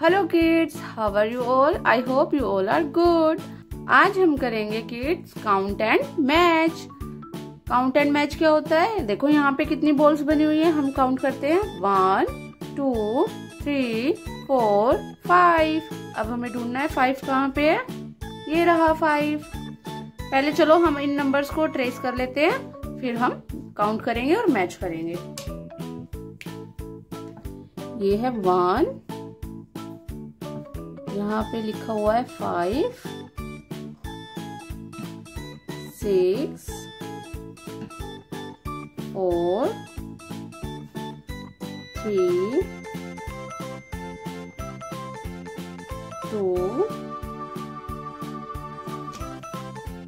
Hello kids how are you all I hope you all are good आज हम करेंगे kids count and match count and match क्या होता है? देखो यहाँ पे कितनी बॉल्स बनी हुई है। हम काउंट करते हैं। One two three four five अब हमें ढूंढना है फाइव कहाँ पे है? ये रहा फाइव पहले चलो हम इन नंबर्स को ट्रेस कर लेते हैं। फिर हम काउंट करेंगे और मैच करेंगे। ये है वन यहाँ पे लिखा हुआ है five six four three two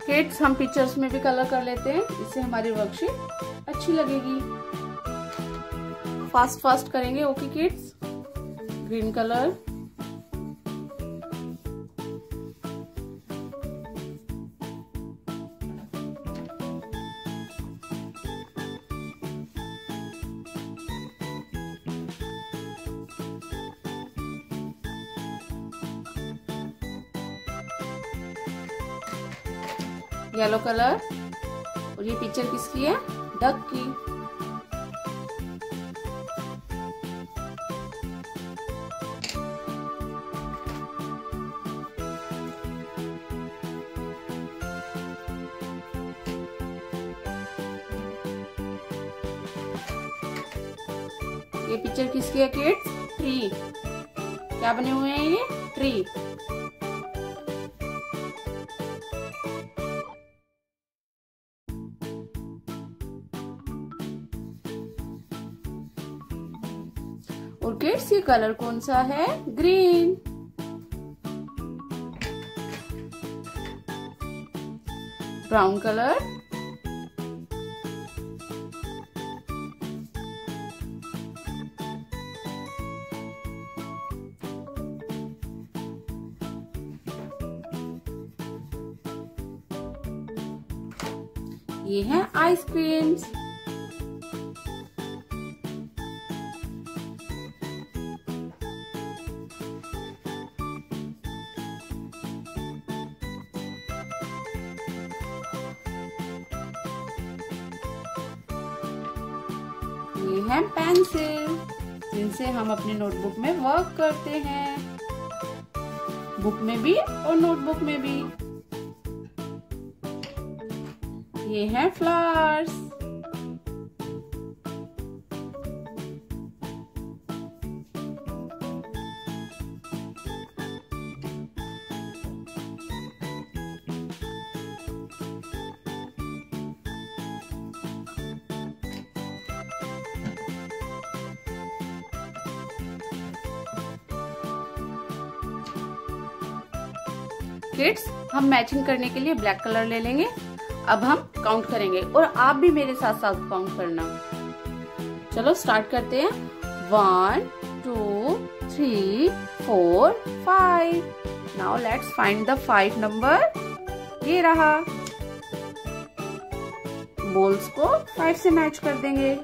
kids हम पिक्चर्स में भी कलर कर लेते हैं। इससे हमारी वर्कशीट अच्छी लगेगी। फास्ट फास्ट करेंगे okay kids green colour yellow colour और ये पिक्चर किसकी है? डक की। ये पिक्चर किसकी है किड्स ट्री क्या बने हुए हैं ये? ट्री और किड्स ये कलर कौन सा है? ग्रीन ब्राउन कलर ये है आइसक्रीम्स है पेंसिल जिनसे हम अपने नोटबुक में वर्क करते हैं। बुक में भी और नोटबुक में भी। ये है फ्लावर्स किड्स हम मैचिंग करने के लिए ब्लैक कलर ले लेंगे। अब हम काउंट करेंगे और आप भी मेरे साथ साथ काउंट करना। चलो स्टार्ट करते हैं। One two three four five now let's find the five number ये रहा। बोल्स को फाइव से मैच कर देंगे।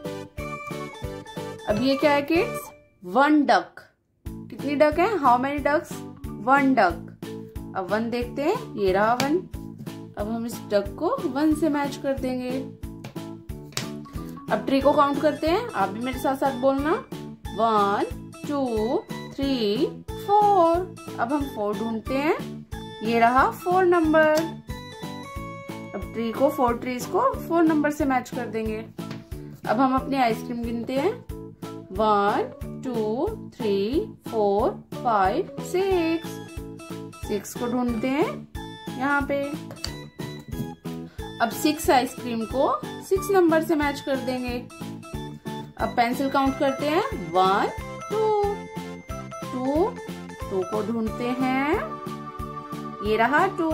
अब ये क्या है किड्स वन डक कितनी डक है? How many ducks one duck अब वन देखते हैं, ये रहा वन। अब हम इस डक को वन से मैच कर देंगे। अब ट्री को काउंट करते हैं, आप भी मेरे साथ साथ बोलना। वन टू थ्री फोर अब हम फोर ढूंढते हैं, ये रहा फोर नंबर अब ट्री को फोर ट्रीज को फोर नंबर से मैच कर देंगे। अब हम अपनी आइसक्रीम गिनते हैं। One two three four five six six को ढूंढते हैं। यहाँ पे। अब सिक्स आइसक्रीम को सिक्स नंबर से मैच कर देंगे। अब पेंसिल काउंट करते हैं। One, to. टू टू को ढूंढते हैं। ये रहा टू।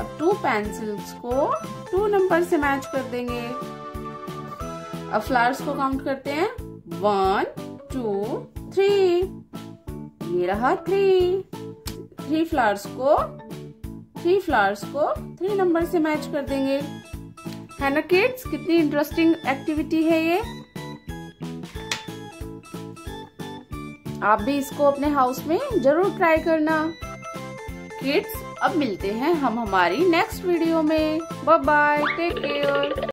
अब टू पेंसिल्स को टू नंबर से मैच कर देंगे। अब फ्लावर्स को काउंट करते हैं। One, two, three. ये रहा थ्री। थ्री फ्लावर्स को थ्री फ्लावर्स को थ्री नंबर से मैच कर देंगे। है ना किड्स कितनी इंटरेस्टिंग एक्टिविटी है ये। आप भी इसको अपने हाउस में ज़रूर ट्राई करना। किड्स अब मिलते हैं हम हमारी नेक्स्ट वीडियो में। Bye bye take care